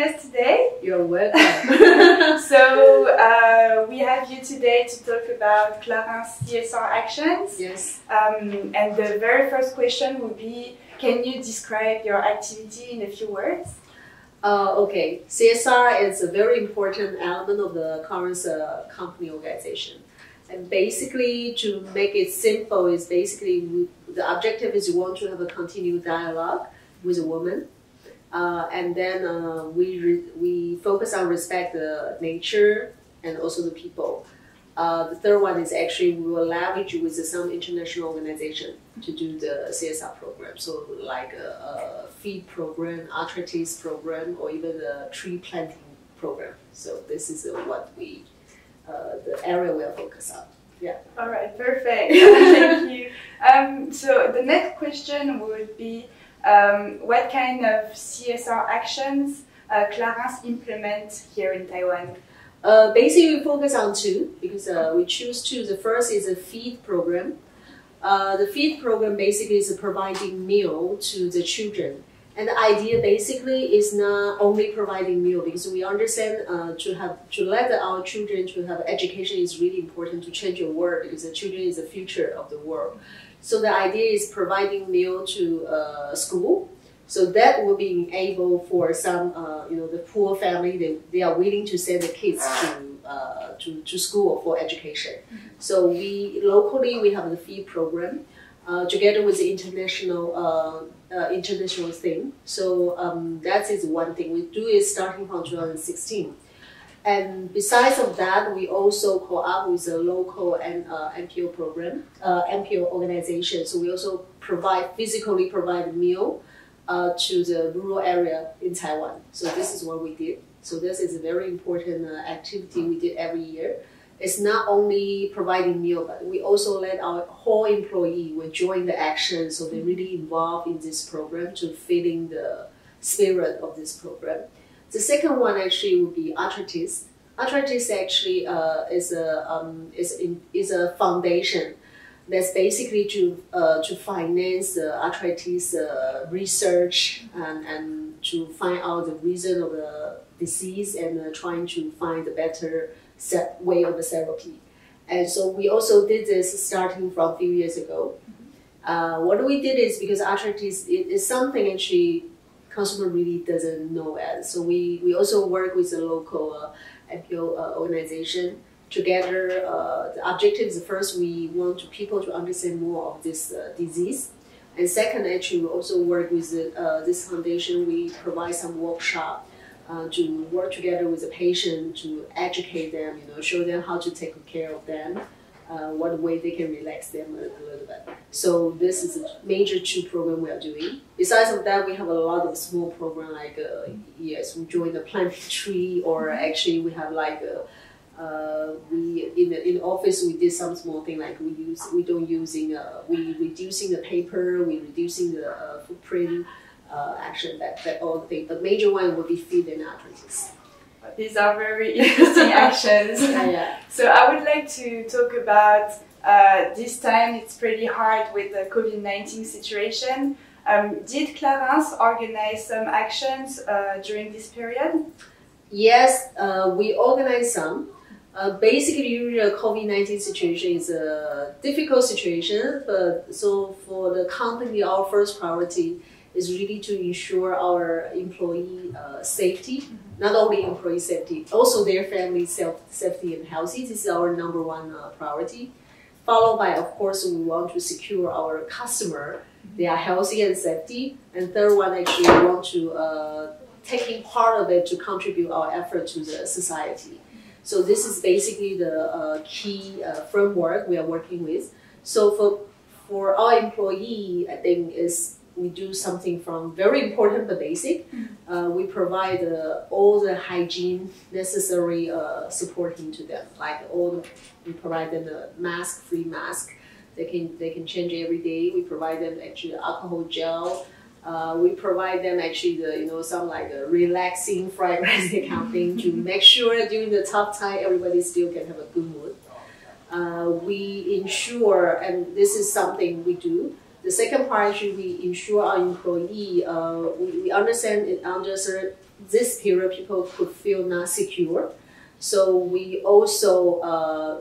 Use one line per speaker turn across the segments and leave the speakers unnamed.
thank you for hosting us today.
You're welcome.
so uh, we have you today to talk about Clarins CSR actions.
yes.
Um, and the very first question would be, can you describe your activity in a few words?
Uh, okay, CSR is a very important element of the current uh, company organization. And basically, to make it simple, is basically we, the objective is we want to have a continued dialogue with a woman. Uh, and then uh, we, re- we focus on respect the nature and also the people. Uh, the third one is actually we will leverage with some international organization to do the CSR program. So like a, a feed program, arthritis program, or even the tree planting program. So this is uh, what we, uh, the area we are focused on. Yeah.
All right, perfect. Thank you. Um, so the next question would be, um, what kind of CSR actions uh, Clarins implement here in Taiwan?
Uh, basically, we focus on two because uh, we choose two. The first is a feed program. Uh, the feed program basically is providing meal to the children. And the idea basically is not only providing meal because we understand uh, to have to let our children to have education is really important to change the world because the children is the future of the world. So the idea is providing meal to uh, school. So that will be able for some, uh, you know, the poor family. They, they are willing to send the kids to, uh, to, to school for education. So we locally we have the fee program, uh, together with the international uh, uh, international thing. So um, that is one thing we do is starting from 2016. And besides of that, we also co-op with a local and uh, program, uh, organization. So we also provide physically provide meal uh, to the rural area in Taiwan. So this is what we did. So this is a very important uh, activity we did every year. It's not only providing meal, but we also let our whole employee will join the action. So they're really involved in this program to feeling the spirit of this program. The second one actually would be arthritis. Arthritis actually uh, is a um, is in, is a foundation that's basically to uh, to finance the arthritis uh, research and, and to find out the reason of the disease and uh, trying to find a better set way of the therapy. And so we also did this starting from a few years ago. Uh, what we did is because arthritis is something actually consumer really doesn't know as. So we, we also work with the local uh, NPO uh, organization together. Uh, the objective is first we want people to understand more of this uh, disease, and second, actually we also work with the, uh, this foundation. We provide some workshop. Uh, to work together with the patient to educate them, you know, show them how to take care of them, uh, what way they can relax them a, a, little bit. So this is a major two program we are doing. Besides of that, we have a lot of small program like uh, yes, we join the plant tree, or actually we have like a, uh, we in the in the office we did some small thing like we use we don't using uh, we reducing the paper, we reducing the uh, footprint. Uh, action that, that all the thing. The major one would be feed and arthritis.
These are very interesting actions.
Yeah.
So I would like to talk about uh, this time. It's pretty hard with the COVID nineteen situation. Um, did Clarins organize some actions uh, during this period?
Yes, uh, we organized some. Uh, basically, the COVID nineteen situation is a difficult situation, but so for the company, our first priority is really to ensure our employee uh, safety, not only employee safety, also their family self safety and healthy. This is our number one uh, priority. Followed by, of course, we want to secure our customer, they are healthy and safety. And third one, actually, we want to uh, taking part of it to contribute our effort to the society. So this is basically the uh, key uh, framework we are working with. So for for our employee, I think is we do something from very important but basic. Uh, we provide uh, all the hygiene necessary uh, supporting to them, like all the, we provide them a mask, free mask. They can they can change every day. We provide them actually alcohol gel. Uh, we provide them actually the you know some like a relaxing fragrance kind of thing to make sure during the tough time everybody still can have a good mood. Uh, we ensure, and this is something we do. The second part actually we ensure our employee. Uh, we, we understand it under this period people could feel not secure, so we also uh,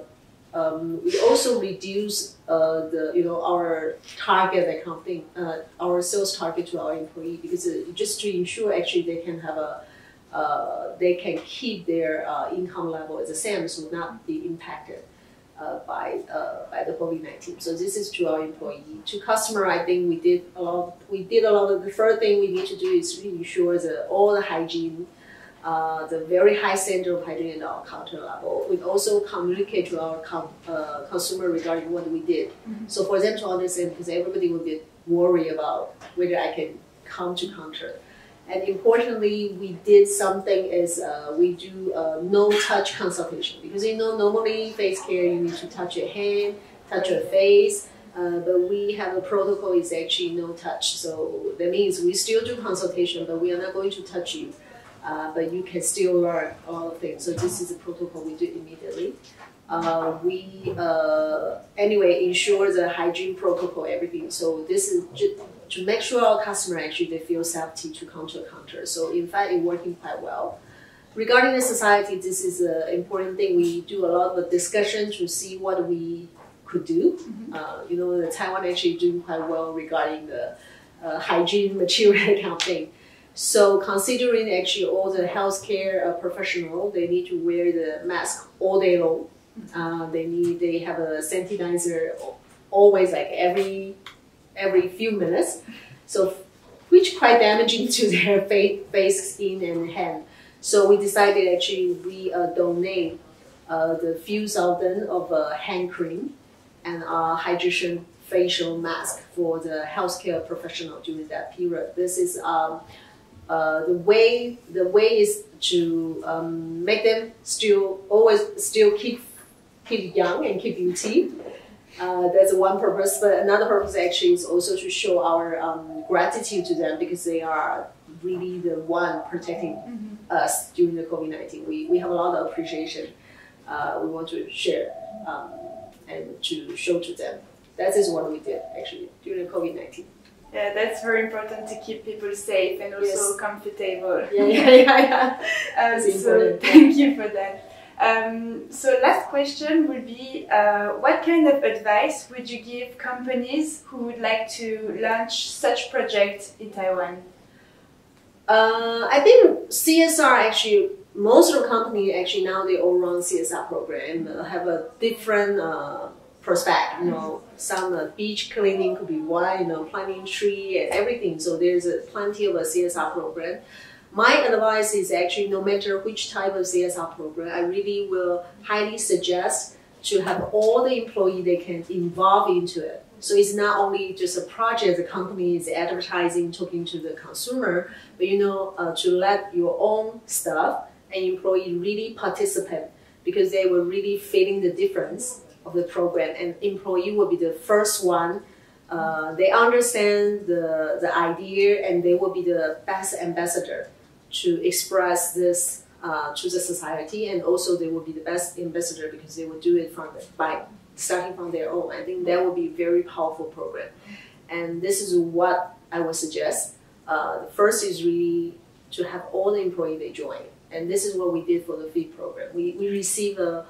um, we also reduce uh, the you know our target accounting uh, our sales target to our employee because uh, just to ensure actually they can have a uh, they can keep their uh, income level as the same so not be impacted uh, by by the COVID nineteen. So this is to our employee. To customer, I think we did a lot. we did a lot of the first thing we need to do is really ensure that all the hygiene uh, the very high standard of hygiene at our counter level. We also communicate to our com- uh, consumer regarding what we did. Mm-hmm. So for them to understand, because everybody will be worried about whether I can come to counter. And importantly, we did something is uh, we do uh, no touch consultation because you know normally face care you need to touch your hand, touch your face. Uh, but we have a protocol is actually no touch. So that means we still do consultation, but we are not going to touch you uh, but you can still learn all of things. So this is a protocol we do immediately. Uh, we uh, anyway ensure the hygiene protocol, everything. So this is to make sure our customer actually they feel safety to come to a counter. So in fact, it's working quite well. Regarding the society, this is an important thing. We do a lot of discussion to see what we could do. Mm-hmm. Uh, you know, the Taiwan actually doing quite well regarding the uh, hygiene material accounting. So considering actually all the healthcare uh, professional, they need to wear the mask all day long. Uh, they need they have a sanitizer always like every every few minutes. So which quite damaging to their face, skin, and hand. So we decided actually we uh, donate uh, the few thousand of uh, hand cream and uh, hydration facial mask for the healthcare professional during that period. This is um, uh, the way the way is to um, make them still always still keep keep young and keep beauty. Uh, that's one purpose, but another purpose actually is also to show our um, gratitude to them because they are really the one protecting mm-hmm. us during the COVID nineteen. We we have a lot of appreciation. Uh, we want to share um, and to show to them. That is what we did actually during COVID nineteen.
Yeah, that's very important to keep people safe and also yes. comfortable.
Yeah, yeah, yeah. yeah.
um, so thank you for that. Um, so last question would be, uh, what kind of advice would you give companies who would like to launch such projects in Taiwan?
Uh, I think CSR actually, most of the companies actually now they all run CSR program uh, have a different uh, prospect. You know, some uh, beach cleaning could be one. You know, planting tree and everything. So there's a, plenty of a CSR program. My advice is actually no matter which type of CSR program, I really will highly suggest to have all the employee they can involve into it. So it's not only just a project the company is advertising, talking to the consumer, but you know uh, to let your own staff and employee really participate because they were really feeling the difference of the program, and employee will be the first one. Uh, they understand the, the idea, and they will be the best ambassador to express this uh, to the society, and also they will be the best ambassador because they will do it from the, by starting from their own. I think that will be a very powerful program, and this is what I would suggest. Uh, the first is really to have all the employees they join, and this is what we did for the feed program. We we receive a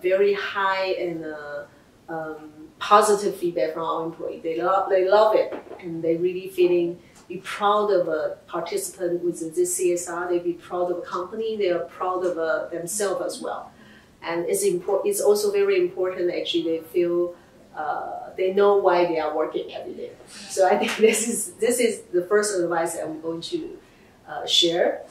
very high and uh, um, positive feedback from our employees. They love, they love it, and they really feeling be proud of a participant within this CSR. They be proud of a company. They are proud of uh, themselves as well. And it's important. It's also very important. Actually, they feel uh, they know why they are working every day. So I think this is this is the first advice I'm going to uh, share.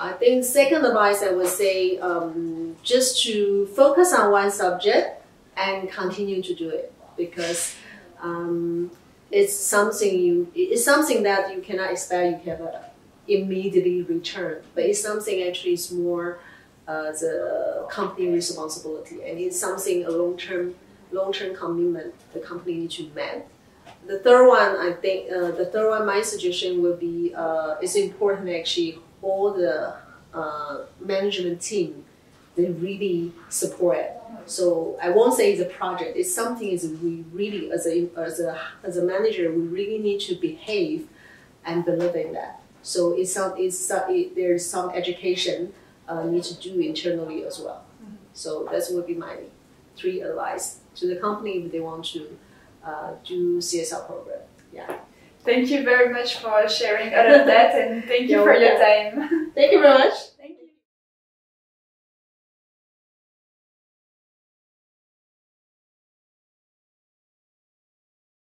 I think second advice I would say um, just to focus on one subject and continue to do it because um, it's something you it's something that you cannot expect you can uh, immediately return, but it's something actually is more uh, the company responsibility. And it's something a long term long term commitment the company needs to make. The third one, I think, uh, the third one, my suggestion would be uh, it's important actually all the uh, management team. They really support it So I won't say it's a project. It's something is we really as a as a as a manager we really need to behave and believe in that. So it's some it's some, it, there's some education uh, need to do internally as well. So that would be my three advice to the company if they want to uh, do CSR program. Yeah.
Thank you very much for sharing all of that and thank you
You're
for your time.
Thank you very much.